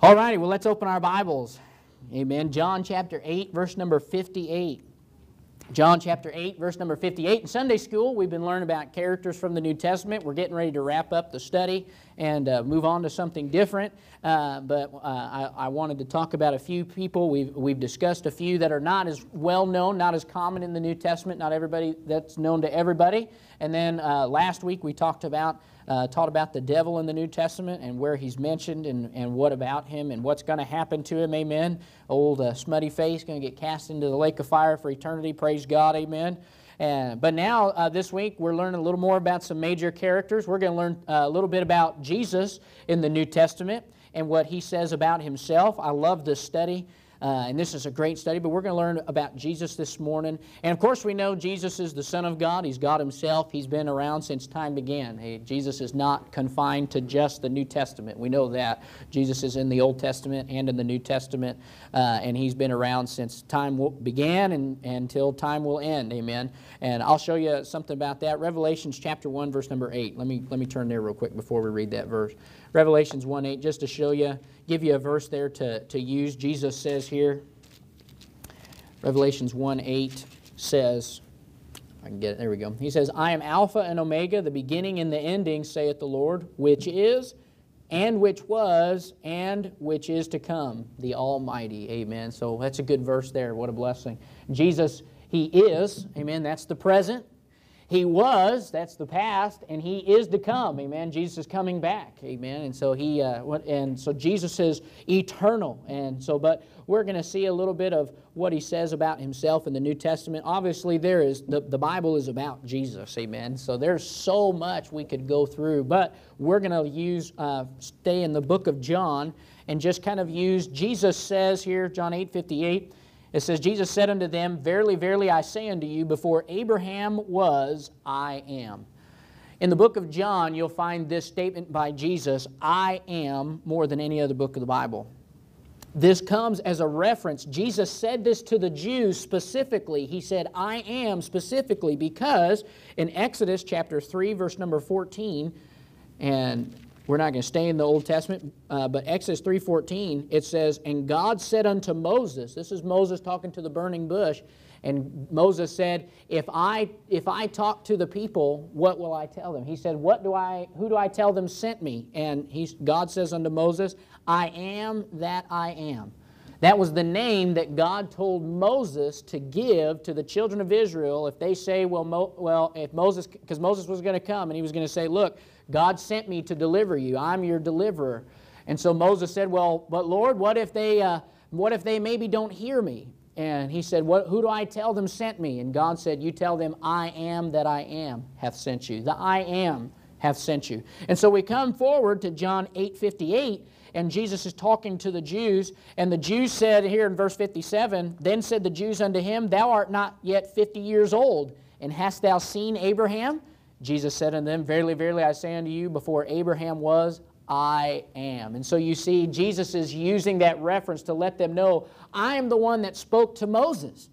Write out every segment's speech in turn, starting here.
All righty, well, let's open our Bibles. Amen. John chapter 8, verse number 58. John chapter 8, verse number 58. In Sunday school, we've been learning about characters from the New Testament. We're getting ready to wrap up the study and uh, move on to something different. Uh, but uh, I, I, wanted to talk about a few people. We've, we've discussed a few that are not as well known, not as common in the New Testament, not everybody that's known to everybody. And then uh, last week, we talked about uh, taught about the devil in the New Testament and where he's mentioned and, and what about him and what's going to happen to him. Amen. Old uh, smutty face going to get cast into the lake of fire for eternity. Praise God. Amen. And, but now, uh, this week, we're learning a little more about some major characters. We're going to learn uh, a little bit about Jesus in the New Testament and what he says about himself. I love this study. Uh, and this is a great study, but we're going to learn about Jesus this morning. And of course, we know Jesus is the Son of God. He's God Himself. He's been around since time began. Hey, Jesus is not confined to just the New Testament. We know that. Jesus is in the Old Testament and in the New Testament, uh, and He's been around since time began and, and until time will end. Amen. And I'll show you something about that. Revelations chapter 1, verse number 8. Let me, let me turn there real quick before we read that verse. Revelations 1 8, just to show you, give you a verse there to, to use. Jesus says here, Revelations 1 8 says, I can get it, there we go. He says, I am Alpha and Omega, the beginning and the ending, saith the Lord, which is, and which was, and which is to come, the Almighty. Amen. So that's a good verse there. What a blessing. Jesus, He is, amen, that's the present. He was, that's the past, and he is to come. Amen. Jesus is coming back. Amen. And so he uh, and so Jesus is eternal. And so, but we're going to see a little bit of what he says about himself in the New Testament. Obviously, there is the, the Bible is about Jesus. Amen. So there's so much we could go through, but we're going to use uh, stay in the book of John and just kind of use Jesus says here, John 8 58. It says, Jesus said unto them, Verily, verily, I say unto you, before Abraham was, I am. In the book of John, you'll find this statement by Jesus, I am, more than any other book of the Bible. This comes as a reference. Jesus said this to the Jews specifically. He said, I am specifically, because in Exodus chapter 3, verse number 14, and we're not going to stay in the Old Testament, uh, but Exodus 3.14, it says, And God said unto Moses, this is Moses talking to the burning bush, and Moses said, if I, if I talk to the people, what will I tell them? He said, what do I, who do I tell them sent me? And he, God says unto Moses, I am that I am. That was the name that God told Moses to give to the children of Israel if they say, well, Mo, well if Moses, because Moses was going to come and he was going to say, look, God sent me to deliver you. I'm your deliverer. And so Moses said, Well, but Lord, what if they, uh, what if they maybe don't hear me? And he said, what, Who do I tell them sent me? And God said, You tell them, I am that I am hath sent you. The I am hath sent you. And so we come forward to John 8 58, and Jesus is talking to the Jews. And the Jews said here in verse 57 Then said the Jews unto him, Thou art not yet 50 years old, and hast thou seen Abraham? Jesus said unto them, Verily, verily, I say unto you, before Abraham was, I am. And so you see, Jesus is using that reference to let them know, I am the one that spoke to Moses.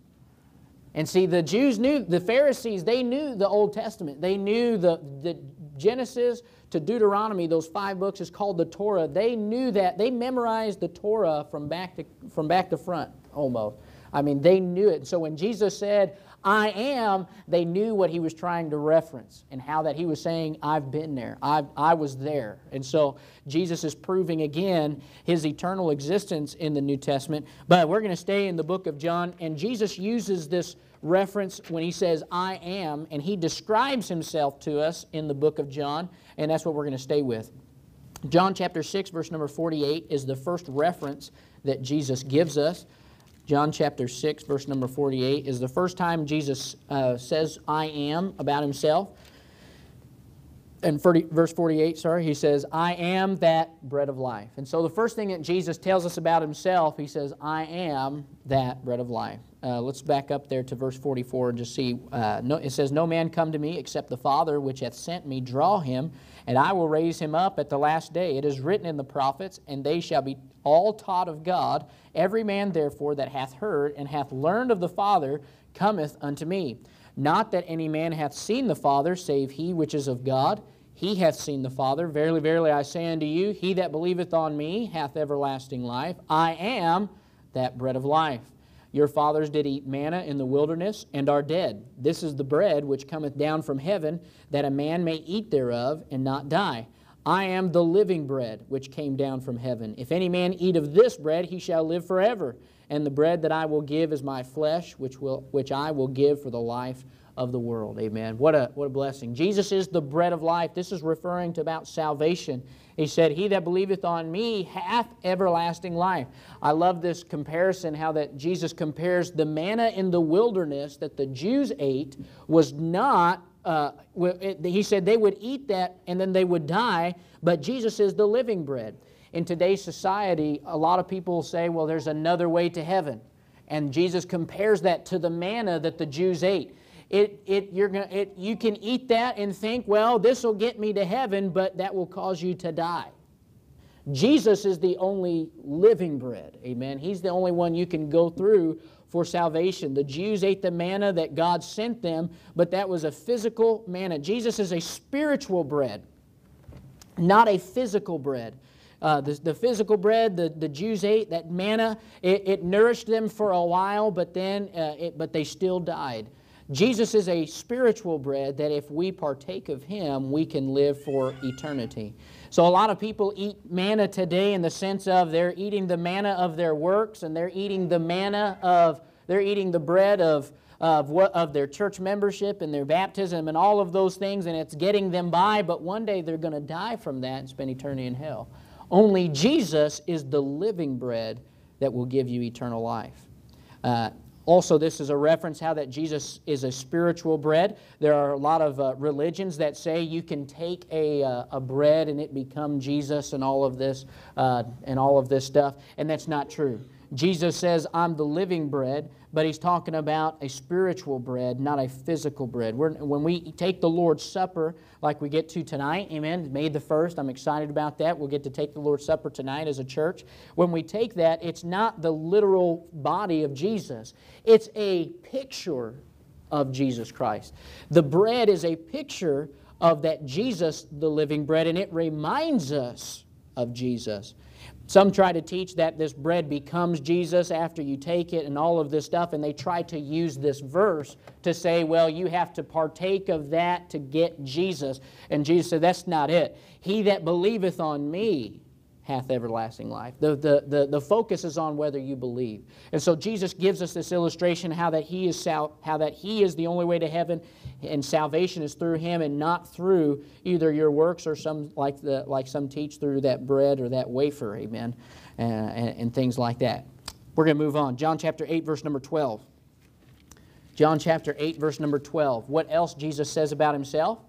And see, the Jews knew, the Pharisees, they knew the Old Testament. They knew the, the Genesis to Deuteronomy, those five books is called the Torah. They knew that. They memorized the Torah from back to, from back to front, almost. I mean, they knew it. So when Jesus said, I am, they knew what he was trying to reference and how that he was saying, I've been there, I've, I was there. And so Jesus is proving again his eternal existence in the New Testament. But we're going to stay in the book of John, and Jesus uses this reference when he says, I am, and he describes himself to us in the book of John, and that's what we're going to stay with. John chapter 6, verse number 48 is the first reference that Jesus gives us. John chapter 6, verse number 48, is the first time Jesus uh, says, I am, about himself. And 40, verse 48, sorry, he says, I am that bread of life. And so the first thing that Jesus tells us about himself, he says, I am that bread of life. Uh, let's back up there to verse 44 and just see. Uh, no, it says, No man come to me except the Father which hath sent me draw him, and I will raise him up at the last day. It is written in the prophets, and they shall be all taught of God. Every man, therefore, that hath heard and hath learned of the Father cometh unto me. Not that any man hath seen the Father, save he which is of God. he hath seen the Father. Verily, verily, I say unto you, he that believeth on me hath everlasting life. I am that bread of life. Your fathers did eat manna in the wilderness and are dead. This is the bread which cometh down from heaven, that a man may eat thereof and not die. I am the living bread which came down from heaven. If any man eat of this bread, he shall live forever. And the bread that I will give is my flesh, which, will, which I will give for the life of the world. Amen. What a, what a blessing. Jesus is the bread of life. This is referring to about salvation. He said, He that believeth on me hath everlasting life. I love this comparison, how that Jesus compares the manna in the wilderness that the Jews ate was not, uh, he said they would eat that and then they would die, but Jesus is the living bread. In today's society, a lot of people say, well, there's another way to heaven. And Jesus compares that to the manna that the Jews ate it, it, you're gonna, it, you can eat that and think, well, this will get me to heaven, but that will cause you to die. Jesus is the only living bread. Amen. He's the only one you can go through for salvation. The Jews ate the manna that God sent them, but that was a physical manna. Jesus is a spiritual bread, not a physical bread. Uh, the, the, physical bread the, the Jews ate, that manna, it, it nourished them for a while, but then uh, it, but they still died. Jesus is a spiritual bread that if we partake of Him, we can live for eternity. So, a lot of people eat manna today in the sense of they're eating the manna of their works and they're eating the manna of, they're eating the bread of, of, what, of their church membership and their baptism and all of those things, and it's getting them by, but one day they're going to die from that and spend eternity in hell. Only Jesus is the living bread that will give you eternal life. Uh, also, this is a reference how that Jesus is a spiritual bread. There are a lot of uh, religions that say you can take a, uh, a bread and it become Jesus and all of this uh, and all of this stuff, and that's not true. Jesus says, I'm the living bread, but he's talking about a spiritual bread, not a physical bread. We're, when we take the Lord's Supper, like we get to tonight, amen, May the 1st, I'm excited about that. We'll get to take the Lord's Supper tonight as a church. When we take that, it's not the literal body of Jesus, it's a picture of Jesus Christ. The bread is a picture of that Jesus, the living bread, and it reminds us of Jesus. Some try to teach that this bread becomes Jesus after you take it and all of this stuff, and they try to use this verse to say, well, you have to partake of that to get Jesus. And Jesus said, that's not it. He that believeth on me, hath everlasting life. The, the, the, the focus is on whether you believe. And so Jesus gives us this illustration how that he is sal- how that he is the only way to heaven and salvation is through him and not through either your works or some like the like some teach through that bread or that wafer, amen. Uh, and, and things like that. We're going to move on. John chapter 8 verse number 12. John chapter 8 verse number 12. What else Jesus says about himself?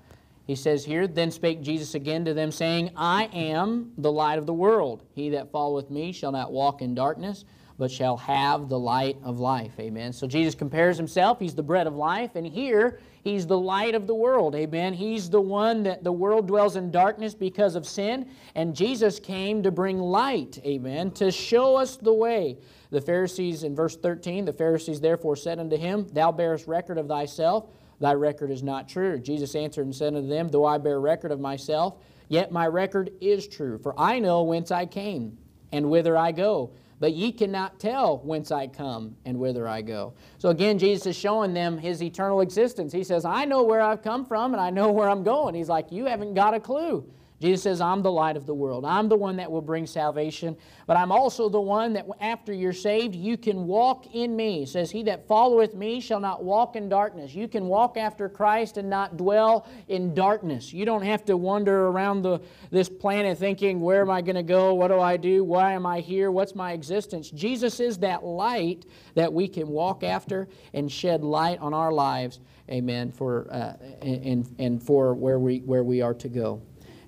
He says here, Then spake Jesus again to them, saying, I am the light of the world. He that followeth me shall not walk in darkness, but shall have the light of life. Amen. So Jesus compares himself. He's the bread of life. And here, he's the light of the world. Amen. He's the one that the world dwells in darkness because of sin. And Jesus came to bring light. Amen. To show us the way. The Pharisees, in verse 13, the Pharisees therefore said unto him, Thou bearest record of thyself Thy record is not true. Jesus answered and said unto them, Though I bear record of myself, yet my record is true. For I know whence I came and whither I go. But ye cannot tell whence I come and whither I go. So again, Jesus is showing them his eternal existence. He says, I know where I've come from and I know where I'm going. He's like, You haven't got a clue. Jesus says, I'm the light of the world. I'm the one that will bring salvation, but I'm also the one that after you're saved, you can walk in me. He says, He that followeth me shall not walk in darkness. You can walk after Christ and not dwell in darkness. You don't have to wander around the, this planet thinking, Where am I going to go? What do I do? Why am I here? What's my existence? Jesus is that light that we can walk after and shed light on our lives. Amen. For, uh, and, and for where we, where we are to go.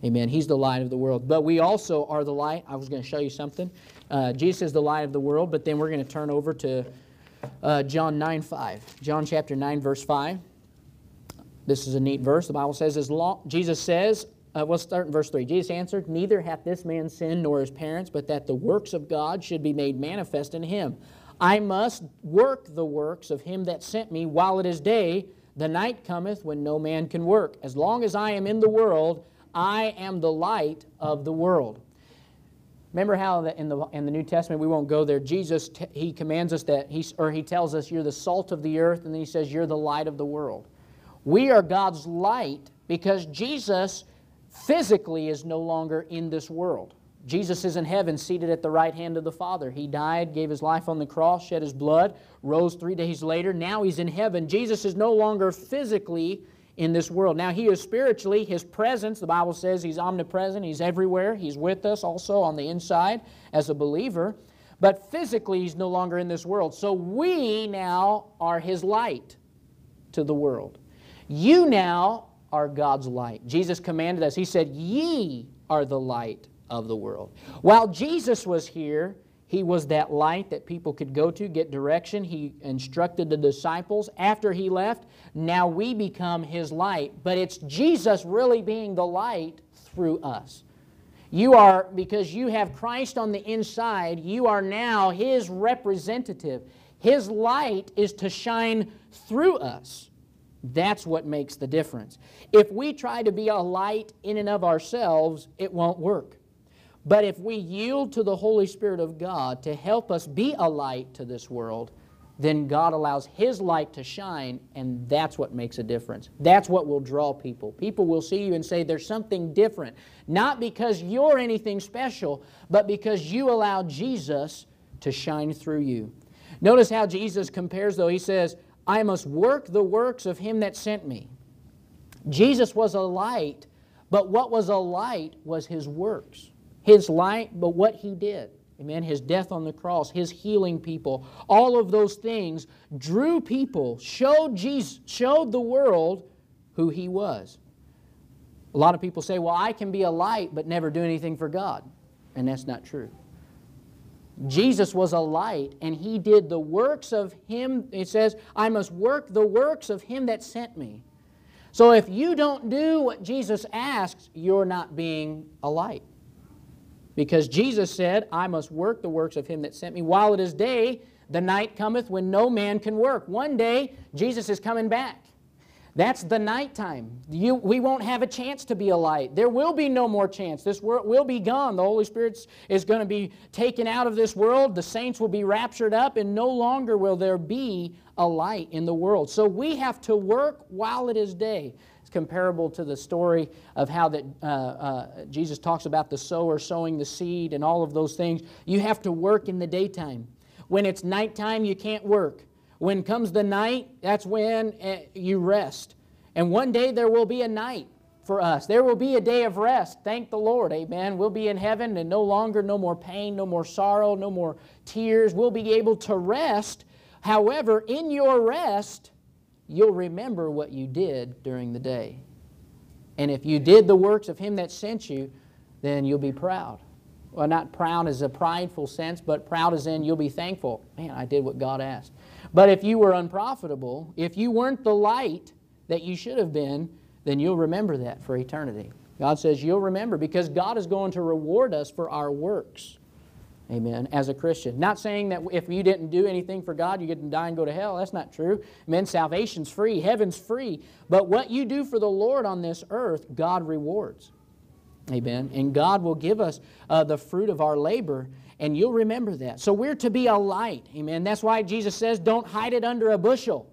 Amen. He's the light of the world. But we also are the light. I was going to show you something. Uh, Jesus is the light of the world, but then we're going to turn over to uh, John 9 5. John chapter 9, verse 5. This is a neat verse. The Bible says, as long, Jesus says, uh, we'll start in verse 3. Jesus answered, Neither hath this man sinned nor his parents, but that the works of God should be made manifest in him. I must work the works of him that sent me while it is day. The night cometh when no man can work. As long as I am in the world, I am the light of the world. Remember how in the, in the New Testament, we won't go there, Jesus, he commands us that, he, or he tells us, you're the salt of the earth, and then he says, you're the light of the world. We are God's light because Jesus physically is no longer in this world. Jesus is in heaven, seated at the right hand of the Father. He died, gave his life on the cross, shed his blood, rose three days later. Now he's in heaven. Jesus is no longer physically in this world. Now he is spiritually, his presence, the Bible says he's omnipresent, he's everywhere, he's with us also on the inside as a believer. But physically, he's no longer in this world. So we now are his light to the world. You now are God's light. Jesus commanded us, he said, Ye are the light of the world. While Jesus was here, he was that light that people could go to, get direction. He instructed the disciples. After he left, now we become his light. But it's Jesus really being the light through us. You are, because you have Christ on the inside, you are now his representative. His light is to shine through us. That's what makes the difference. If we try to be a light in and of ourselves, it won't work. But if we yield to the Holy Spirit of God to help us be a light to this world, then God allows His light to shine, and that's what makes a difference. That's what will draw people. People will see you and say, There's something different. Not because you're anything special, but because you allow Jesus to shine through you. Notice how Jesus compares, though. He says, I must work the works of Him that sent me. Jesus was a light, but what was a light was His works his light, but what he did. Amen. His death on the cross, his healing people, all of those things drew people, showed Jesus, showed the world who he was. A lot of people say, well, I can be a light but never do anything for God. And that's not true. Jesus was a light and he did the works of him. It says, I must work the works of him that sent me. So if you don't do what Jesus asks, you're not being a light. Because Jesus said, I must work the works of him that sent me while it is day. The night cometh when no man can work. One day, Jesus is coming back. That's the nighttime. You, we won't have a chance to be a light. There will be no more chance. This world will be gone. The Holy Spirit is going to be taken out of this world. The saints will be raptured up, and no longer will there be a light in the world. So we have to work while it is day. It's comparable to the story of how that uh, uh, Jesus talks about the sower sowing the seed and all of those things. You have to work in the daytime. When it's nighttime, you can't work. When comes the night, that's when uh, you rest. And one day there will be a night for us. There will be a day of rest. Thank the Lord. Amen. We'll be in heaven and no longer, no more pain, no more sorrow, no more tears. We'll be able to rest. However, in your rest, you'll remember what you did during the day. And if you did the works of Him that sent you, then you'll be proud. Well, not proud as a prideful sense, but proud as in you'll be thankful. Man, I did what God asked. But if you were unprofitable, if you weren't the light that you should have been, then you'll remember that for eternity. God says you'll remember because God is going to reward us for our works. Amen. As a Christian. Not saying that if you didn't do anything for God, you get to die and go to hell. That's not true. Men, salvation's free, heaven's free. But what you do for the Lord on this earth, God rewards. Amen. And God will give us uh, the fruit of our labor, and you'll remember that. So we're to be a light. Amen. That's why Jesus says, don't hide it under a bushel.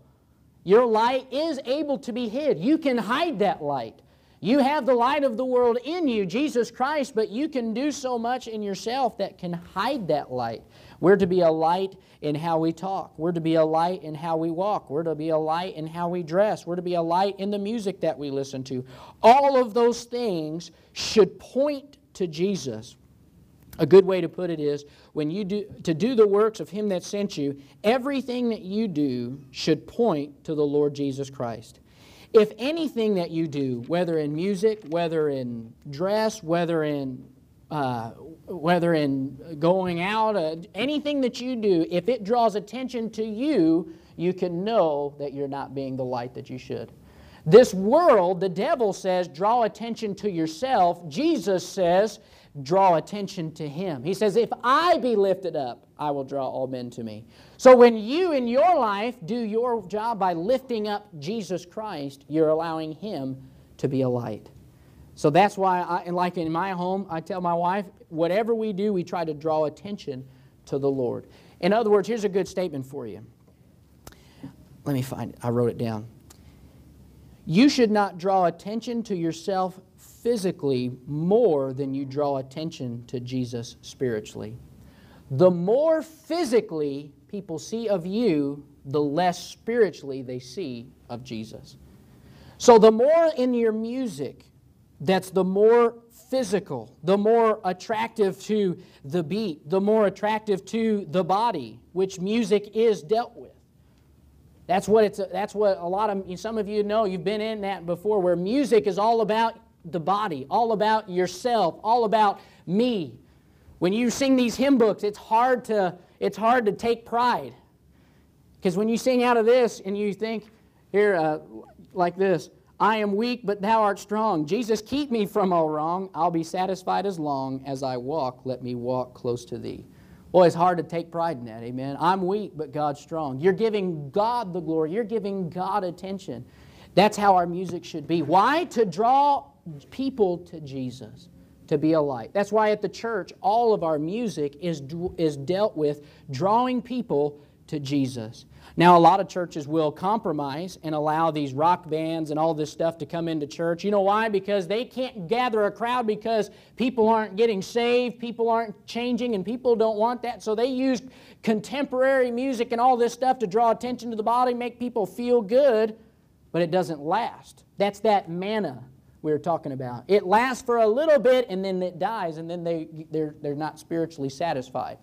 Your light is able to be hid. You can hide that light. You have the light of the world in you, Jesus Christ, but you can do so much in yourself that can hide that light. We're to be a light in how we talk. We're to be a light in how we walk. We're to be a light in how we dress. We're to be a light in the music that we listen to. All of those things should point to Jesus. A good way to put it is when you do to do the works of him that sent you, everything that you do should point to the Lord Jesus Christ if anything that you do, whether in music, whether in dress, whether in uh, whether in going out, uh, anything that you do, if it draws attention to you, you can know that you're not being the light that you should. This world, the devil says, draw attention to yourself. Jesus says, draw attention to him. He says, If I be lifted up, I will draw all men to me. So when you in your life do your job by lifting up Jesus Christ, you're allowing him to be a light. So that's why, I, and like in my home, I tell my wife, whatever we do, we try to draw attention to the Lord. In other words, here's a good statement for you. Let me find it. I wrote it down. You should not draw attention to yourself physically more than you draw attention to Jesus spiritually. The more physically people see of you, the less spiritually they see of Jesus. So the more in your music that's the more physical, the more attractive to the beat, the more attractive to the body, which music is dealt with. That's what it's. That's what a lot of some of you know. You've been in that before, where music is all about the body, all about yourself, all about me. When you sing these hymn books, it's hard to it's hard to take pride because when you sing out of this and you think here uh, like this, I am weak, but thou art strong. Jesus, keep me from all wrong. I'll be satisfied as long as I walk. Let me walk close to thee. Boy, it's hard to take pride in that, amen. I'm weak, but God's strong. You're giving God the glory, you're giving God attention. That's how our music should be. Why? To draw people to Jesus, to be a light. That's why at the church, all of our music is, is dealt with drawing people to Jesus. Now, a lot of churches will compromise and allow these rock bands and all this stuff to come into church. You know why? Because they can't gather a crowd because people aren't getting saved, people aren't changing, and people don't want that. So they use contemporary music and all this stuff to draw attention to the body, make people feel good, but it doesn't last. That's that manna we were talking about. It lasts for a little bit and then it dies, and then they, they're, they're not spiritually satisfied.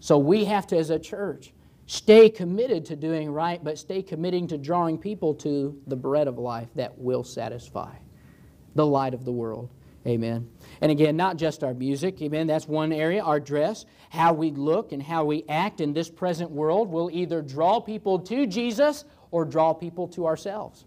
So we have to, as a church, Stay committed to doing right, but stay committing to drawing people to the bread of life that will satisfy, the light of the world. Amen. And again, not just our music, amen, that's one area. Our dress, how we look and how we act in this present world will either draw people to Jesus or draw people to ourselves.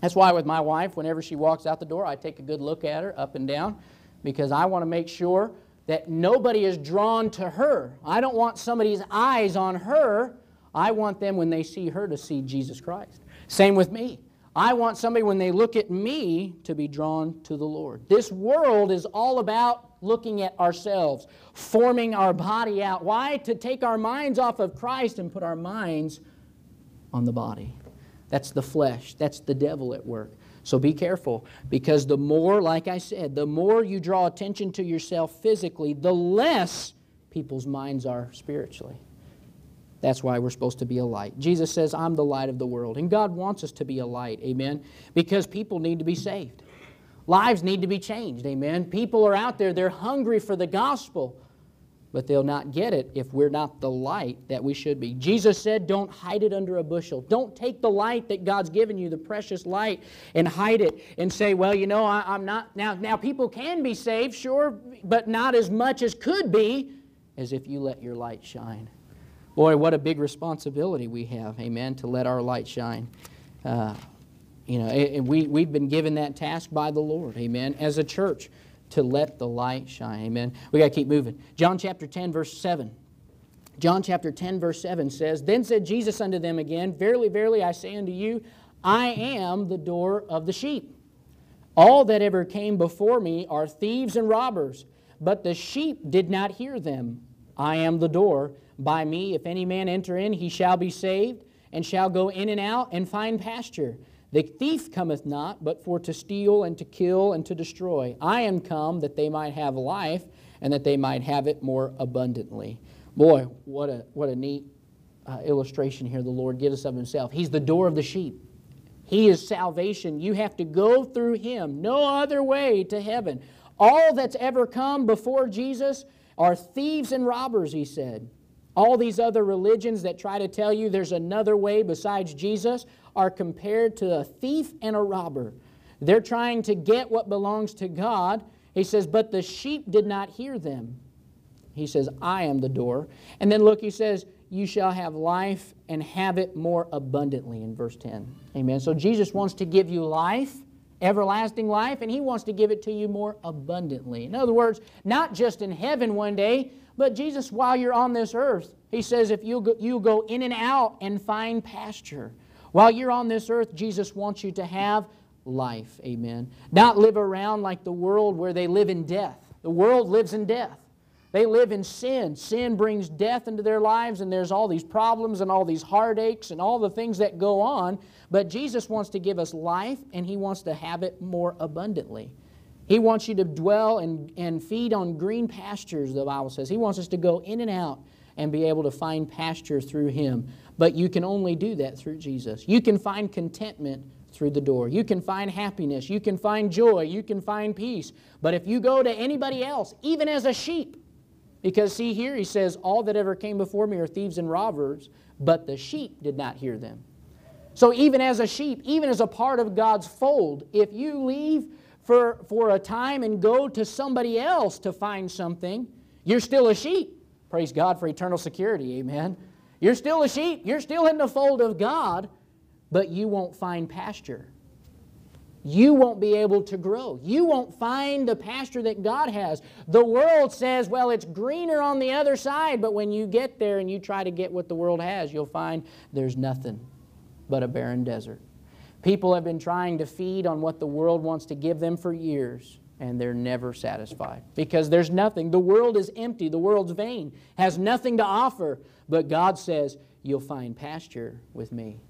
That's why, with my wife, whenever she walks out the door, I take a good look at her up and down because I want to make sure that nobody is drawn to her. I don't want somebody's eyes on her. I want them, when they see her, to see Jesus Christ. Same with me. I want somebody, when they look at me, to be drawn to the Lord. This world is all about looking at ourselves, forming our body out. Why? To take our minds off of Christ and put our minds on the body. That's the flesh, that's the devil at work. So be careful because the more, like I said, the more you draw attention to yourself physically, the less people's minds are spiritually. That's why we're supposed to be a light. Jesus says, I'm the light of the world. And God wants us to be a light, amen, because people need to be saved. Lives need to be changed, amen. People are out there, they're hungry for the gospel but they'll not get it if we're not the light that we should be. Jesus said, Don't hide it under a bushel. Don't take the light that God's given you, the precious light, and hide it and say, Well, you know, I, am not. Now, now, people can be saved, sure, but not as much as could be as if you let your light shine. Boy, what a big responsibility we have, amen, to let our light shine. Uh, you know, we, we've been given that task by the Lord, amen, as a church to let the light shine. Amen. We got to keep moving. John chapter 10, verse 7. John chapter 10, verse 7 says, Then said Jesus unto them again, Verily, verily, I say unto you, I am the door of the sheep. All that ever came before me are thieves and robbers, but the sheep did not hear them. I am the door. By me, if any man enter in, he shall be saved, and shall go in and out and find pasture. The thief cometh not, but for to steal and to kill and to destroy. I am come that they might have life, and that they might have it more abundantly. Boy, what a, what a neat uh, illustration here the Lord gives us of Himself. He's the door of the sheep. He is salvation. You have to go through Him. No other way to heaven. All that's ever come before Jesus are thieves and robbers, He said. All these other religions that try to tell you there's another way besides Jesus are compared to a thief and a robber. They're trying to get what belongs to God. He says, But the sheep did not hear them. He says, I am the door. And then look, he says, You shall have life and have it more abundantly in verse 10. Amen. So Jesus wants to give you life, everlasting life, and he wants to give it to you more abundantly. In other words, not just in heaven one day, but Jesus, while you're on this earth, he says, if you go, you go in and out and find pasture. While you're on this earth, Jesus wants you to have life. Amen. Not live around like the world where they live in death. The world lives in death. They live in sin. Sin brings death into their lives, and there's all these problems and all these heartaches and all the things that go on. But Jesus wants to give us life, and He wants to have it more abundantly. He wants you to dwell and, and feed on green pastures, the Bible says. He wants us to go in and out and be able to find pasture through Him. But you can only do that through Jesus. You can find contentment through the door. You can find happiness. You can find joy. You can find peace. But if you go to anybody else, even as a sheep, because see here he says, All that ever came before me are thieves and robbers, but the sheep did not hear them. So even as a sheep, even as a part of God's fold, if you leave for, for a time and go to somebody else to find something, you're still a sheep. Praise God for eternal security, amen. You're still a sheep. You're still in the fold of God, but you won't find pasture you won't be able to grow. You won't find the pasture that God has. The world says, well, it's greener on the other side, but when you get there and you try to get what the world has, you'll find there's nothing but a barren desert. People have been trying to feed on what the world wants to give them for years, and they're never satisfied because there's nothing. The world is empty, the world's vain, has nothing to offer, but God says, You'll find pasture with me.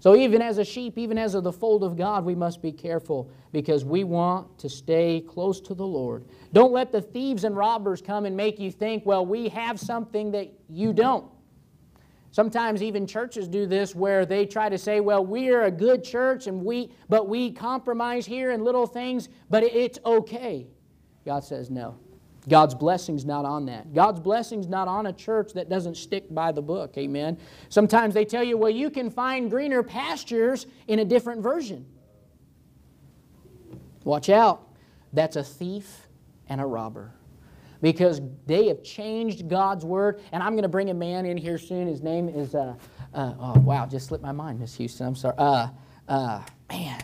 So, even as a sheep, even as of the fold of God, we must be careful because we want to stay close to the Lord. Don't let the thieves and robbers come and make you think, well, we have something that you don't. Sometimes even churches do this where they try to say, well, we're a good church and we but we compromise here in little things, but it's okay. God says no. God's blessing's not on that. God's blessing's not on a church that doesn't stick by the book. Amen. Sometimes they tell you, well, you can find greener pastures in a different version. Watch out. That's a thief and a robber. Because they have changed God's word. And I'm going to bring a man in here soon. His name is, uh, uh, oh, wow, just slipped my mind, Miss Houston. I'm sorry. Uh, uh man,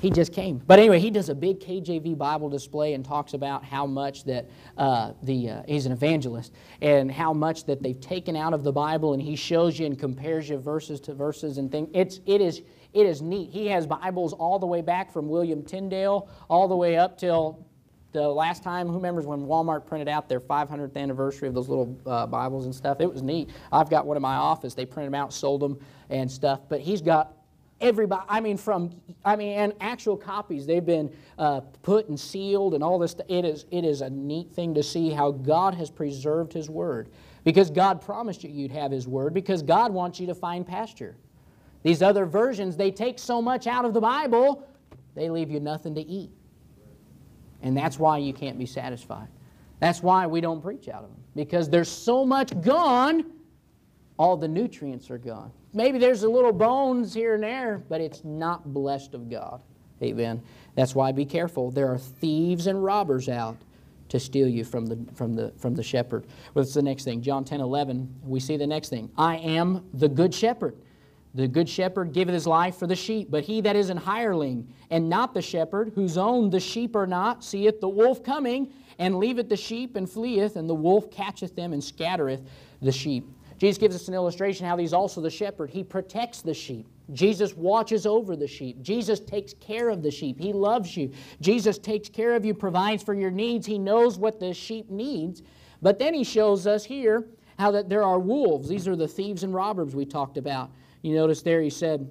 he just came. But anyway, he does a big KJV Bible display and talks about how much that uh, the uh, he's an evangelist and how much that they've taken out of the Bible, and he shows you and compares you verses to verses and things. It's it is it is neat. He has Bibles all the way back from William Tyndale all the way up till the last time, who remembers when Walmart printed out their 500th anniversary of those little uh, Bibles and stuff? It was neat. I've got one in my office. They printed them out, sold them, and stuff. But he's got everybody i mean from i mean and actual copies they've been uh, put and sealed and all this it is it is a neat thing to see how god has preserved his word. Because god promised you you'd have his word because god wants you to find pasture. These other versions they take so much out of the bible they leave you nothing to eat. And that's why you can't be satisfied. That's why we don't preach out of them because there's so much gone all the nutrients are gone Maybe there's a little bones here and there, but it's not blessed of God. Amen. That's why be careful. There are thieves and robbers out to steal you from the, from the, from the shepherd. What's the next thing? John 10 11, we see the next thing. I am the good shepherd. The good shepherd giveth his life for the sheep, but he that is an hireling, and not the shepherd, whose own the sheep are not, seeth the wolf coming, and leaveth the sheep, and fleeth, and the wolf catcheth them, and scattereth the sheep. Jesus gives us an illustration how he's also the shepherd. He protects the sheep. Jesus watches over the sheep. Jesus takes care of the sheep. He loves you. Jesus takes care of you, provides for your needs. He knows what the sheep needs. But then he shows us here how that there are wolves. These are the thieves and robbers we talked about. You notice there he said,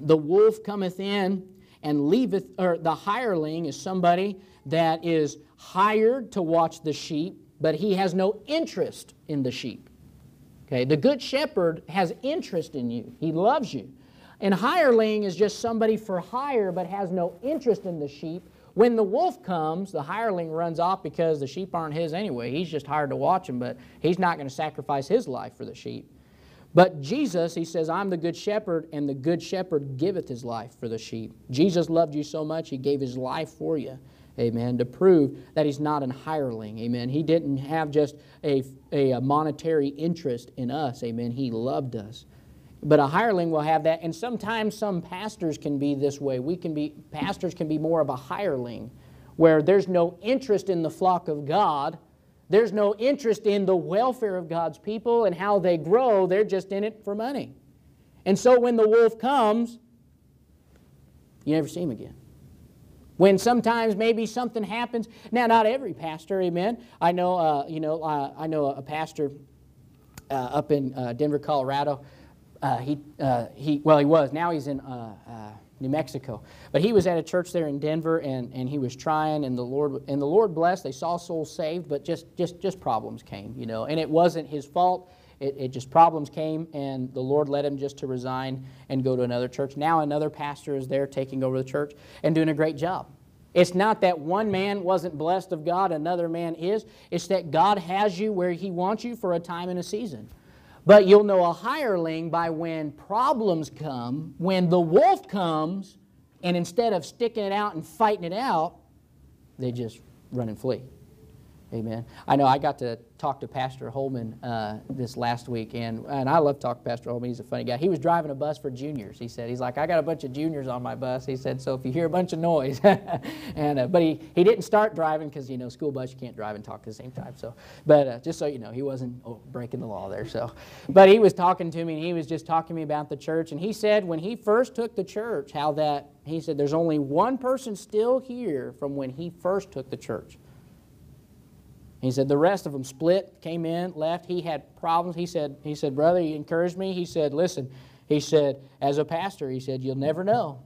The wolf cometh in and leaveth, or the hireling is somebody that is hired to watch the sheep, but he has no interest in the sheep. Okay, the good shepherd has interest in you. He loves you. And hireling is just somebody for hire but has no interest in the sheep. When the wolf comes, the hireling runs off because the sheep aren't his anyway. He's just hired to watch them, but he's not going to sacrifice his life for the sheep. But Jesus, he says, I'm the good shepherd, and the good shepherd giveth his life for the sheep. Jesus loved you so much, he gave his life for you amen, to prove that he's not an hireling, amen. He didn't have just a, a, monetary interest in us, amen. He loved us. But a hireling will have that, and sometimes some pastors can be this way. We can be, pastors can be more of a hireling, where there's no interest in the flock of God. There's no interest in the welfare of God's people and how they grow. They're just in it for money. And so when the wolf comes, You never see him again. When sometimes maybe something happens. Now, not every pastor, amen. I know, uh, you know, uh, I know a pastor uh, up in uh, Denver, Colorado. Uh, he, uh, he, well, he was. Now he's in New Mexico. But he was at a church there in Denver, and, and he was trying, and the Lord and the Lord blessed. They saw souls saved, but just just just problems came, you know. And it wasn't his fault. It, it just problems came, and the Lord led him just to resign and go to another church. Now another pastor is there taking over the church and doing a great job. It's not that one man wasn't blessed of God, another man is. It's that God has you where He wants you for a time and a season. But you'll know a hireling by when problems come, when the wolf comes, and instead of sticking it out and fighting it out, they just run and flee. Amen. I know I got to talk to Pastor Holman uh, this last week, and, and I love talking to Pastor Holman. He's a funny guy. He was driving a bus for juniors. He said, he's like, I got a bunch of juniors on my bus. He said, so if you hear a bunch of noise, and uh, but he, he didn't start driving because you know school bus you can't drive and talk at the same time. So, but uh, just so you know, he wasn't oh, breaking the law there. So, but he was talking to me, and he was just talking to me about the church, and he said when he first took the church, how that he said there's only one person still here from when he first took the church. He said the rest of them split, came in, left. He had problems. He said, he said, brother, he encouraged me. He said, listen, he said, as a pastor, he said, you'll never know.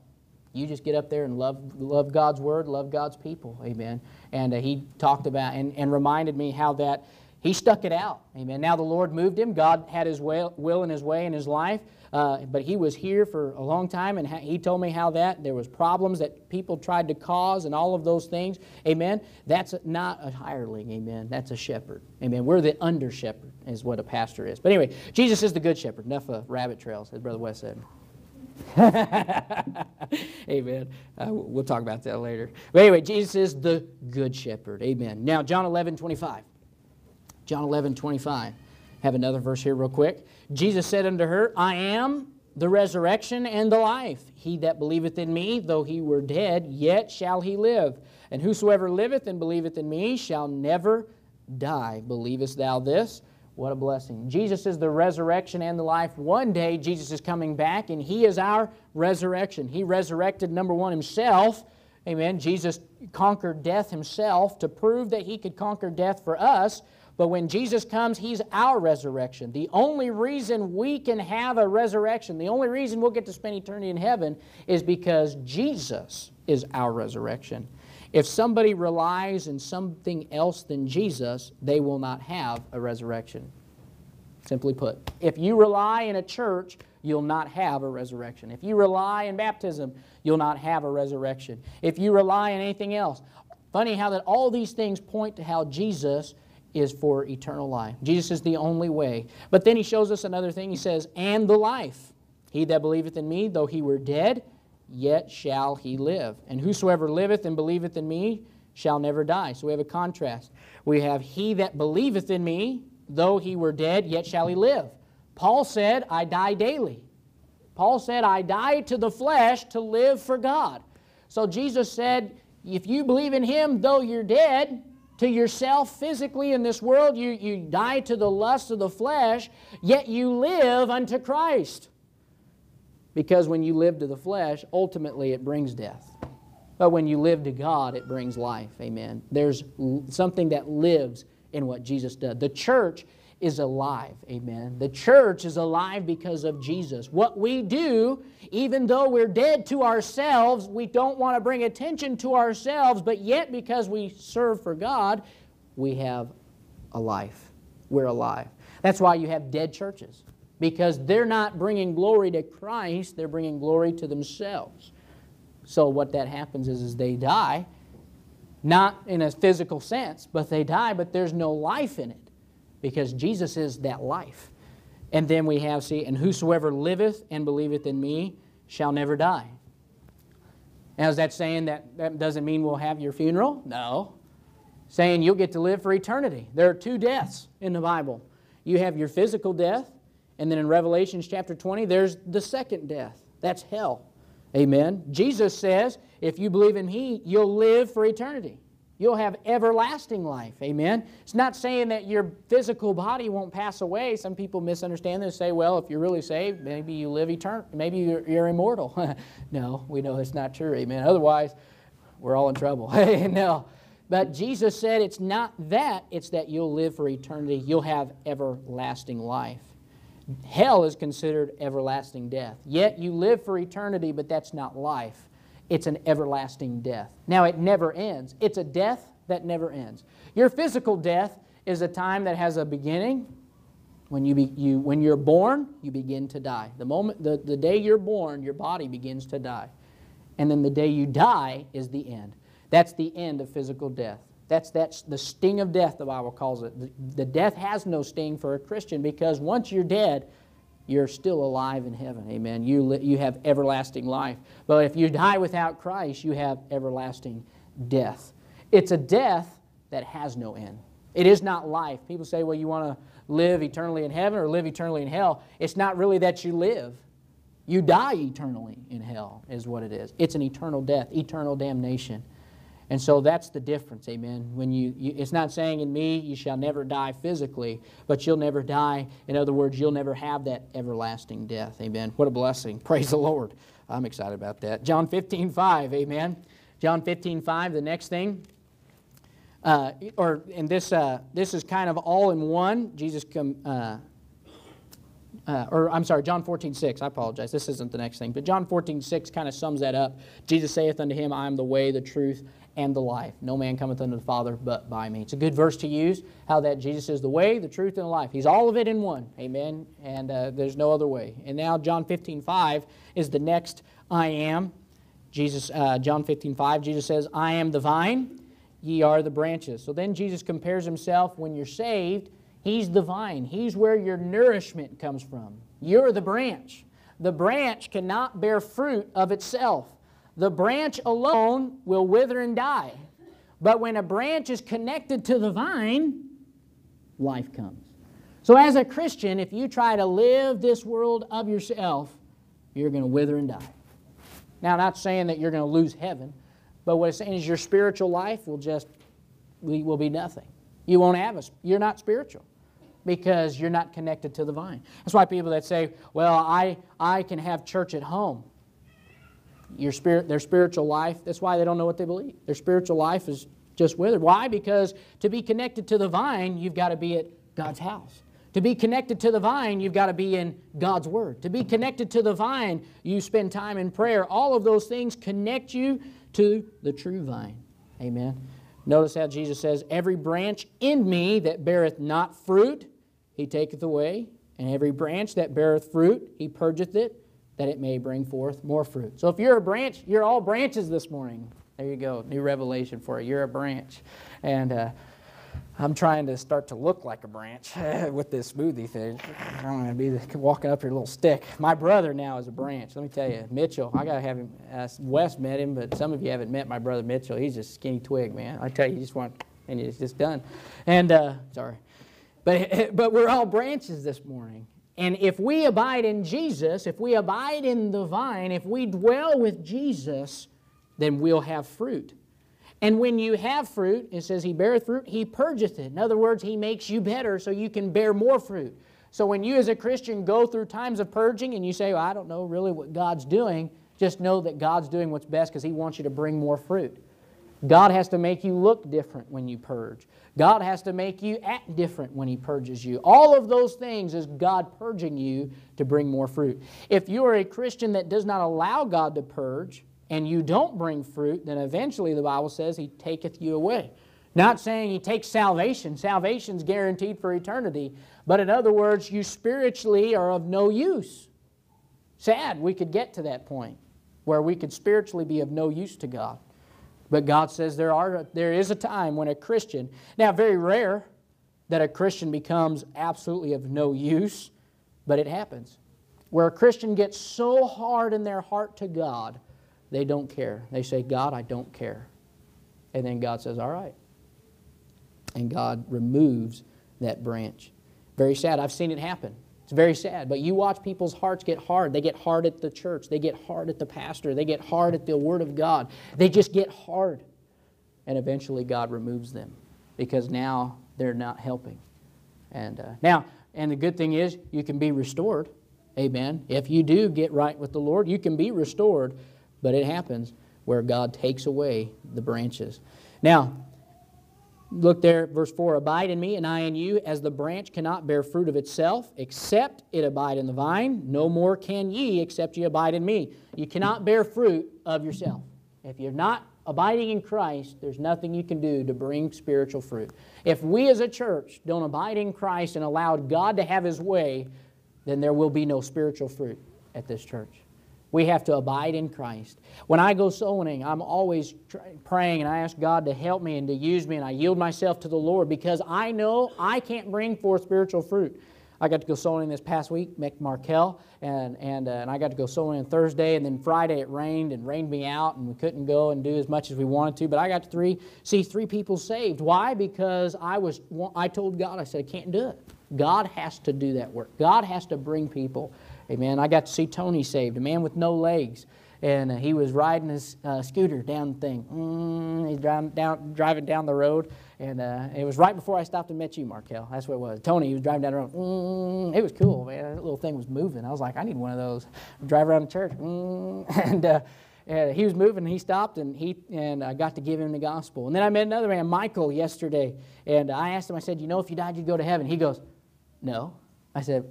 You just get up there and love, love God's word, love God's people. Amen. And uh, he talked about and, and reminded me how that he stuck it out. Amen. Now the Lord moved him. God had his will, and his way in his life. Uh, but he was here for a long time, and he told me how that there was problems that people tried to cause and all of those things. Amen. That's not a hireling. Amen. That's a shepherd. Amen. We're the under shepherd, is what a pastor is. But anyway, Jesus is the good shepherd. Enough of rabbit trails, as Brother West said. Amen. Uh, we'll talk about that later. But anyway, Jesus is the good shepherd. Amen. Now, John 11, 25. John 11, 25. Have another verse here, real quick. Jesus said unto her, I am the resurrection and the life. He that believeth in me, though he were dead, yet shall he live. And whosoever liveth and believeth in me shall never die. Believest thou this? What a blessing. Jesus is the resurrection and the life. One day, Jesus is coming back, and He is our resurrection. He resurrected, number one, Himself. Amen. Jesus conquered death Himself to prove that He could conquer death for us. But when Jesus comes, He's our resurrection. The only reason we can have a resurrection, the only reason we'll get to spend eternity in heaven is because Jesus is our resurrection. If somebody relies in something else than Jesus, they will not have a resurrection. Simply put, if you rely in a church, you'll not have a resurrection. If you rely in baptism, you'll not have a resurrection. If you rely on anything else, funny how that all these things point to how Jesus is for eternal life. Jesus is the only way. But then he shows us another thing. He says, and the life. He that believeth in me, though he were dead, yet shall he live. And whosoever liveth and believeth in me shall never die. So we have a contrast. We have he that believeth in me, though he were dead, yet shall he live. Paul said, I die daily. Paul said, I die to the flesh to live for God. So Jesus said, if you believe in him, though you're dead, to yourself physically in this world. You, you die to the lust of the flesh, yet you live unto Christ. Because when you live to the flesh, ultimately it brings death. But when you live to God, it brings life. Amen. There's something that lives in what Jesus did. The church is alive. Amen. The church is alive because of Jesus. What we do, even though we're dead to ourselves, we don't want to bring attention to ourselves, but yet because we serve for God, we have a life. We're alive. That's why you have dead churches, because they're not bringing glory to Christ, they're bringing glory to themselves. So what that happens is, is they die, not in a physical sense, but they die, but there's no life in it because Jesus is that life. And then we have, see, and whosoever liveth and believeth in me shall never die. Now, is that saying that that doesn't mean we'll have your funeral? No. Saying you'll get to live for eternity. There are two deaths in the Bible. You have your physical death, and then in Revelations chapter 20, there's the second death. That's hell. Amen. Jesus says, if you believe in me, you'll live for eternity. You'll have everlasting life. Amen. It's not saying that your physical body won't pass away. Some people misunderstand this and say, well, if you're really saved, maybe you live eternal. Maybe you're, you're immortal. no, we know it's not true. Amen. Otherwise, we're all in trouble. no. But Jesus said it's not that, it's that you'll live for eternity. You'll have everlasting life. Hell is considered everlasting death. Yet you live for eternity, but that's not life. It's an everlasting death. Now, it never ends. It's a death that never ends. Your physical death is a time that has a beginning. When, you, be, you, when you're born, you begin to die. The, moment, the, the day you're born, your body begins to die. And then the day you die is the end. That's the end of physical death. That's, that's the sting of death, the Bible calls it. The, the death has no sting for a Christian because once you're dead, you're still alive in heaven. Amen. You, li- you have everlasting life. But if you die without Christ, you have everlasting death. It's a death that has no end. It is not life. People say, well, you want to live eternally in heaven or live eternally in hell. It's not really that you live. You die eternally in hell, is what it is. It's an eternal death, eternal damnation. And so that's the difference, amen. When you, you, it's not saying in me you shall never die physically, but you'll never die. In other words, you'll never have that everlasting death, amen. What a blessing. Praise the Lord. I'm excited about that. John 15, 5, amen. John 15, 5, the next thing. Uh, or and this uh, this is kind of all in one. Jesus come. Uh, uh, or I'm sorry, John 14, 6. I apologize. This isn't the next thing. But John 14, 6 kind of sums that up. Jesus saith unto him, I am the way, the truth, and the life. No man cometh unto the Father but by me. It's a good verse to use, how that Jesus is the way, the truth, and the life. He's all of it in one. Amen. And uh, there's no other way. And now John 15, 5 is the next I am. Jesus, uh, John 15, 5, Jesus says, I am the vine, ye are the branches. So then Jesus compares himself when you're saved. He's the vine. He's where your nourishment comes from. You're the branch. The branch cannot bear fruit of itself. The branch alone will wither and die. But when a branch is connected to the vine, life comes. So, as a Christian, if you try to live this world of yourself, you're going to wither and die. Now, not saying that you're going to lose heaven, but what it's saying is your spiritual life will just will be nothing. You won't have a, you're not spiritual because you're not connected to the vine. That's why people that say, well, I, I can have church at home your spirit, their spiritual life, that's why they don't know what they believe. Their spiritual life is just withered. Why? Because to be connected to the vine, you've got to be at God's house. To be connected to the vine, you've got to be in God's Word. To be connected to the vine, you spend time in prayer. All of those things connect you to the true vine. Amen. Notice how Jesus says, Every branch in me that beareth not fruit, he taketh away. And every branch that beareth fruit, he purgeth it, that it may bring forth more fruit. So if you're a branch, you're all branches this morning. There you go, new revelation for you. You're a branch. And uh, I'm trying to start to look like a branch with this smoothie thing. I'm to be walking up your little stick. My brother now is a branch. Let me tell you, Mitchell, I got to have him. Uh, Wes met him, but some of you haven't met my brother Mitchell. He's just skinny twig, man. I tell you, you just want, and he's just done. And, uh, sorry. But, but we're all branches this morning. And if we abide in Jesus, if we abide in the vine, if we dwell with Jesus, then we'll have fruit. And when you have fruit, it says, He beareth fruit, He purgeth it. In other words, He makes you better so you can bear more fruit. So when you as a Christian go through times of purging and you say, well, I don't know really what God's doing, just know that God's doing what's best because He wants you to bring more fruit. God has to make you look different when you purge. God has to make you act different when He purges you. All of those things is God purging you to bring more fruit. If you are a Christian that does not allow God to purge and you don't bring fruit, then eventually the Bible says He taketh you away. Not saying He takes salvation, salvation's guaranteed for eternity, but in other words, you spiritually are of no use. Sad we could get to that point where we could spiritually be of no use to God. But God says there, are, there is a time when a Christian, now very rare that a Christian becomes absolutely of no use, but it happens. Where a Christian gets so hard in their heart to God, they don't care. They say, God, I don't care. And then God says, All right. And God removes that branch. Very sad. I've seen it happen. It's very sad. But you watch people's hearts get hard. They get hard at the church. They get hard at the pastor. They get hard at the Word of God. They just get hard. and eventually God removes them because now they're not helping. And uh, now, and the good thing is you can be restored. Amen. If you do get right with the Lord, you can be restored, but it happens where God takes away the branches. Now, look there, verse 4 Abide in me, and I in you, as the branch cannot bear fruit of itself, except it abide in the vine. No more can ye, except ye abide in me. You cannot bear fruit of yourself. If you're not abiding in Christ, there's nothing you can do to bring spiritual fruit. If we as a church don't abide in Christ and allow God to have His way, then there will be no spiritual fruit at this church. We have to abide in Christ. When I go sowing, I'm always praying and I ask God to help me and to use me, and I yield myself to the Lord because I know I can't bring forth spiritual fruit. I got to go sowing this past week, Mick Markell, and, and, uh, and I got to go sowing on Thursday, and then Friday it rained and rained me out, and we couldn't go and do as much as we wanted to. But I got to three, see three people saved. Why? Because I, was, I told God, I said, I can't do it. God has to do that work. God has to bring people. Amen. I got to see Tony saved, a man with no legs. And uh, he was riding his uh, scooter down the thing. Mm, he's driving down, driving down the road. And uh, it was right before I stopped and met you, Markel. That's what it was. Tony, he was driving down the road. Mm, it was cool, man. That little thing was moving. I was like, I need one of those. Drive around the church. Mm, and, uh, and he was moving and he stopped and he and I got to give him the gospel. And then I met another man, Michael, yesterday. And I asked him, I said, You know, if you died, you'd go to heaven. He goes, no. I said,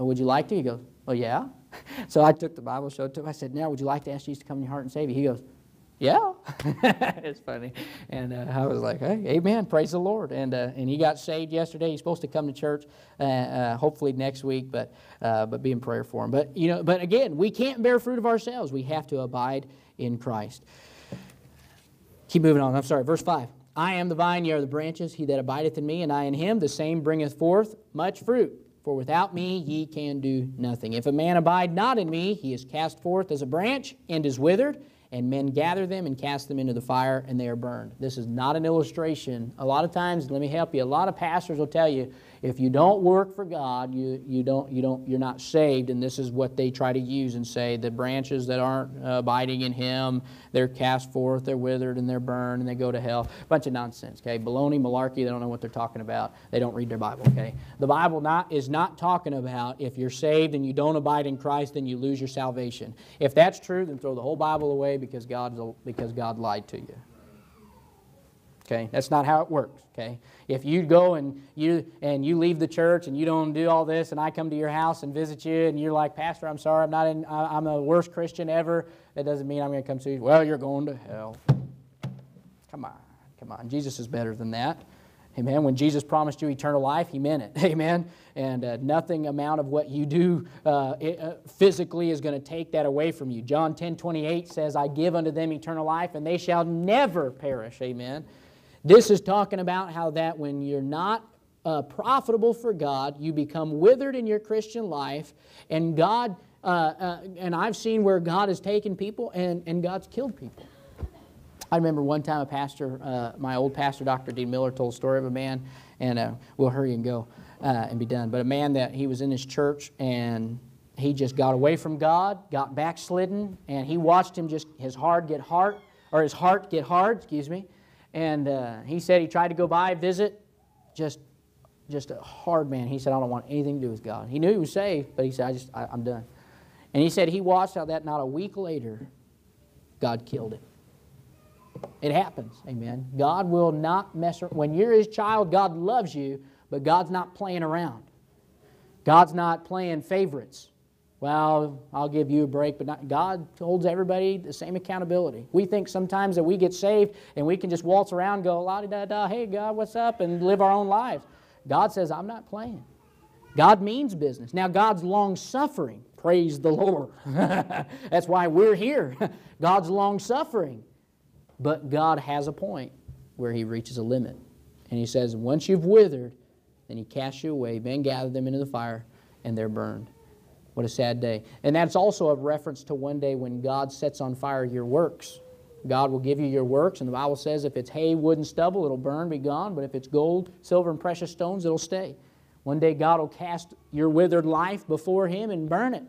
well, would you like to? He goes, oh, yeah. So I took the Bible, showed it to him. I said, now, would you like to ask Jesus to come in your heart and save you? He goes, yeah. it's funny. And uh, I was like, hey, amen. Praise the Lord. And, uh, and he got saved yesterday. He's supposed to come to church uh, uh hopefully next week, but, uh, but be in prayer for him. But, you know, but again, we can't bear fruit of ourselves. We have to abide in Christ. Keep moving on. I'm sorry. Verse 5. I am the vine, ye are the branches. He that abideth in me, and I in him, the same bringeth forth much fruit. For without me ye can do nothing. If a man abide not in me, he is cast forth as a branch and is withered, and men gather them and cast them into the fire, and they are burned. This is not an illustration. A lot of times, let me help you, a lot of pastors will tell you if you don't work for God, you, you don't, you don't, you're not saved. And this is what they try to use and say the branches that aren't uh, abiding in Him, they're cast forth, they're withered, and they're burned, and they go to hell. Bunch of nonsense, okay? Baloney, malarkey, they don't know what they're talking about. They don't read their Bible, okay? The Bible not, is not talking about if you're saved and you don't abide in Christ, then you lose your salvation. If that's true, then throw the whole Bible away because, God's, because God lied to you. Okay, that's not how it works. Okay, if you go and you and you leave the church and you don't do all this, and I come to your house and visit you, and you're like, Pastor, I'm sorry, I'm not in, I'm the worst Christian ever. That doesn't mean I'm going to come see you. Well, you're going to hell. Come on, come on. Jesus is better than that. Amen. When Jesus promised you eternal life, He meant it. Amen. And uh, nothing amount of what you do uh, it, uh, physically is going to take that away from you. John 10 28 says, I give unto them eternal life, and they shall never perish. Amen. This is talking about how that when you're not uh, profitable for God, you become withered in your Christian life, and God, uh, uh, and I've seen where God has taken people and, and God's killed people. I remember one time a pastor, uh, my old pastor, Dr. Dean Miller, told a story of a man, and uh, we'll hurry and go uh, and be done. But a man that he was in his church and he just got away from God, got backslidden, and he watched him just his heart get hard, or his heart get hard, excuse me, and uh, he said he tried to go by, visit, just, just a hard man. He said, I don't want anything to do with God. He knew he was saved, but he said, I just, I, I'm done. And he said he watched how that not a week later, God killed him. It happens, amen. God will not mess around. When you're his child, God loves you, but God's not playing around. God's not playing favorites well, I'll give you a break, but not, God holds everybody the same accountability. We think sometimes that we get saved and we can just waltz around, go la di da da, hey God, what's up, and live our own lives. God says, I'm not playing. God means business. Now, God's long suffering. Praise the Lord. That's why we're here. God's long suffering. But God has a point where He reaches a limit. And He says, once you've withered, then He casts you away, then gather them into the fire, and they're burned. What a sad day. And that's also a reference to one day when God sets on fire your works. God will give you your works, and the Bible says if it's hay, wood, and stubble, it'll burn, be gone, but if it's gold, silver, and precious stones, it'll stay. One day God will cast your withered life before Him and burn it.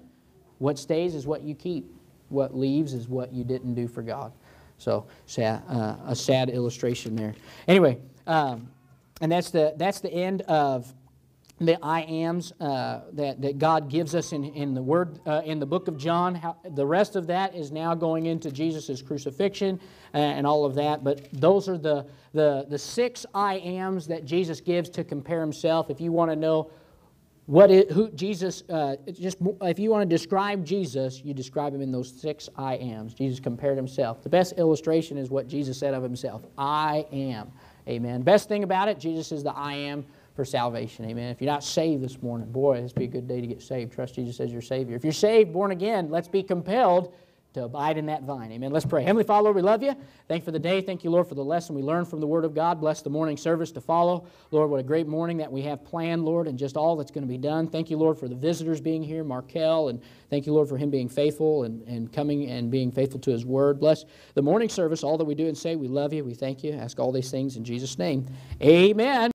What stays is what you keep, what leaves is what you didn't do for God. So sad, uh, a sad illustration there. Anyway, um, and that's the that's the end of the I ams uh, that, that God gives us in, in the word uh, in the book of John. How, the rest of that is now going into Jesus' crucifixion and, and all of that. But those are the, the, the six I ams that Jesus gives to compare himself. If you want to know what it, who Jesus, uh, just if you want to describe Jesus, you describe him in those six I ams. Jesus compared himself. The best illustration is what Jesus said of himself I am. Amen. Best thing about it, Jesus is the I am for salvation. Amen. If you're not saved this morning, boy, this be a good day to get saved. Trust Jesus as your Savior. If you're saved, born again, let's be compelled to abide in that vine. Amen. Let's pray. Heavenly Father, Lord, we love you. Thank you for the day. Thank you, Lord, for the lesson we learned from the Word of God. Bless the morning service to follow. Lord, what a great morning that we have planned, Lord, and just all that's going to be done. Thank you, Lord, for the visitors being here, Markel, and thank you, Lord, for him being faithful and, and coming and being faithful to his Word. Bless the morning service, all that we do and say. We love you. We thank you. Ask all these things in Jesus' name. Amen.